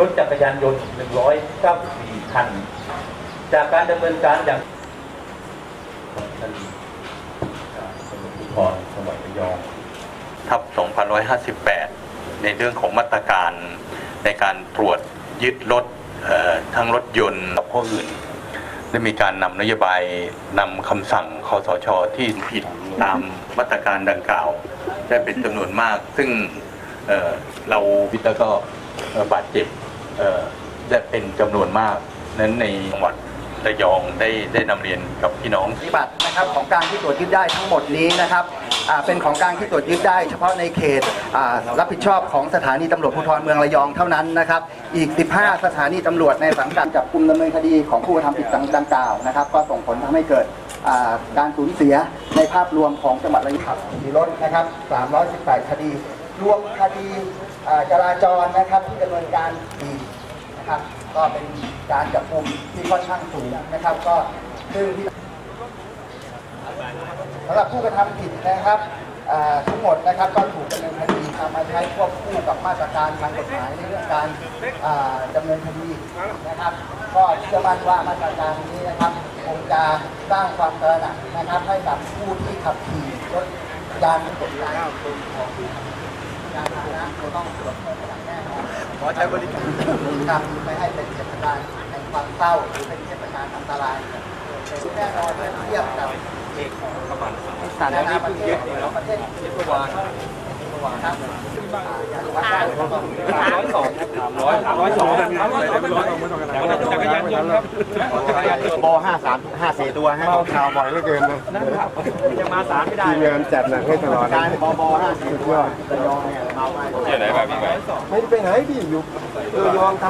รถจักรยานยนต์ 194 คัน จากการดำเนินการอย่างท่านอ่าตำรวจภูธรจังหวัดระยองทับ2558 ในเรื่องของมาตรการในการตรวจยึดรถเอ่อทั้งรถยนต์กับผู้อื่น ได้มีการนำนโยบายนำคำสั่งคอสชที่ผิดตามมาตรการดังกล่าว ได้เป็นจำนวนมาก ซึ่งเอ่อเราวิทย์แล้วก็เอ่อบาดเจ็บเอ่อ ได้เป็นจำนวนมาก นั้นในจังหวัดระยองได้ได้นำเรียนกับพี่น้องปฏิบัตินะครับของกลารที่ตรวจยึดได้ทั้งหมดนี้นะครับเป็นของกลางที่ตรวจยึดได้ เฉพาะในเขตรับผิดชอบของสถานีตำรวจภูธรเมืองระยองเท่านั้นนะครับอีก 15 สถานีตำรวจในสังกัดจับกลุ่มดำเนินคดีของผู้กระทำผิดดังกล่าวนะครับ ก็ส่งผลทำให้เกิดการสูญเสียในภาพรวมของจังหวัดระยองมีรถนะครับ 318 คดี รวมคดีจราจรนะครับที่ดำเนินการดีก นะครับ ก็เป็นการจับกลุ่มที่ค่อนข้างสูงนะครับ ก็ซึ่งที่สำหรับผู้กระทำผิดนะครับทั้งหมดนะครับก็ถูกดำเนินคดีนำมาใช้ควบคู่กับมาตรการทางกฎหมายในเรื่องการอ่าดำเนินคดีนะครับ ก็เชื่อมั่นว่ามาตรการนี้นะครับคงจะสร้างความตระหนักนะครับให้กับผู้ที่ขับขี่รถยานกฎหมายของยานพาหนะจะต้องตรวจเพิ่อย่างแน่นอนขอใช้บริการครับไม่ให้เป็นเทศกาแห่งความเศร้าหรือเป็นเทศกาอันตรายแน่นอนเมื่อเทียบกับสารนี้เพิ่งยึดเนาะประเทศเมื่อวาน สามร้อวานครับอยสางวัดได้ร้อยสองร้อยร้อยสองจักรยานยนต์ครับบห้าสามห้าสี่ตัวฮะออกข่าวบ่อยเหลือเกินนะยังมาสามไม่ได้ทีมงานจัดหนักให้ตลอดการบอบห้าสี่ตัวระยองเนี่ยเมาไปไม่ได้ไปไหนพี่อยู่ระยองทำ